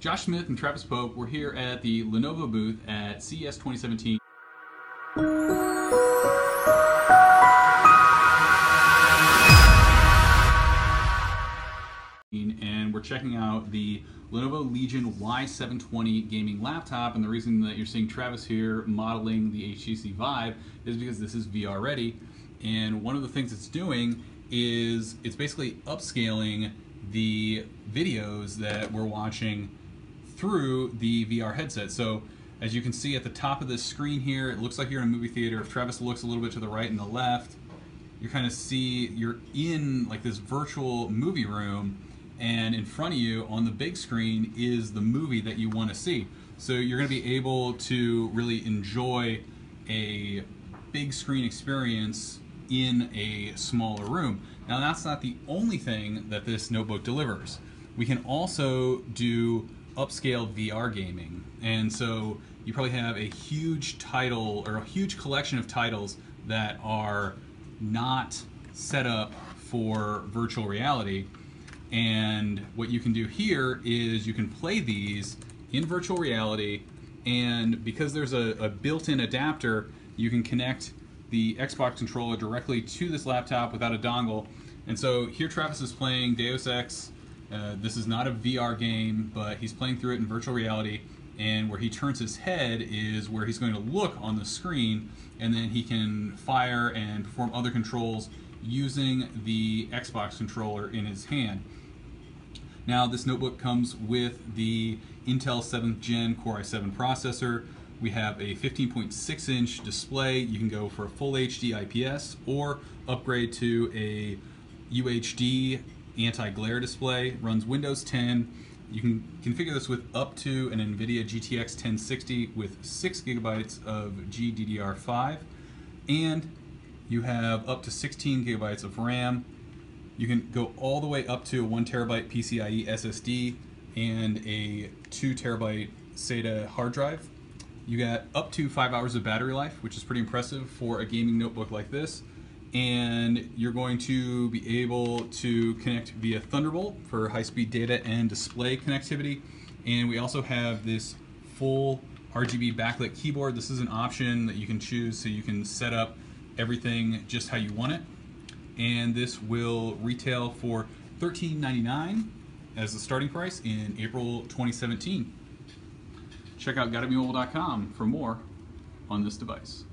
Josh Smith and Travis Pope. We're here at the Lenovo booth at CES 2017. And we're checking out the Lenovo Legion Y720 gaming laptop. And the reason that you're seeing Travis here modeling the HTC Vive is because this is VR ready. And one of the things it's doing is it's basically upscaling the videos that we're watching through the VR headset. So as you can see at the top of this screen here, it looks like you're in a movie theater. If Travis looks a little bit to the right and the left, you kind of see you're in like this virtual movie room and in front of you on the big screen is the movie that you want to see. So you're going to be able to really enjoy a big screen experience in a smaller room. Now that's not the only thing that this notebook delivers. We can also do upscale VR gaming. And so you probably have a huge title or a huge collection of titles that are not set up for virtual reality. And what you can do here is you can play these in virtual reality and because there's a, a built-in adapter, you can connect the Xbox controller directly to this laptop without a dongle. And so here Travis is playing Deus Ex. Uh, this is not a VR game, but he's playing through it in virtual reality. And where he turns his head is where he's going to look on the screen, and then he can fire and perform other controls using the Xbox controller in his hand. Now, this notebook comes with the Intel 7th Gen Core i7 processor, we have a 15.6 inch display. You can go for a full HD IPS or upgrade to a UHD anti-glare display. Runs Windows 10. You can configure this with up to an NVIDIA GTX 1060 with 6 gigabytes of GDDR5. And you have up to 16 gigabytes of RAM. You can go all the way up to a 1 terabyte PCIe SSD and a 2 terabyte SATA hard drive. You got up to five hours of battery life, which is pretty impressive for a gaming notebook like this. And you're going to be able to connect via Thunderbolt for high-speed data and display connectivity. And we also have this full RGB backlit keyboard. This is an option that you can choose so you can set up everything just how you want it. And this will retail for $13.99 as the starting price in April 2017. Check out GottaBeMobile.com for more on this device.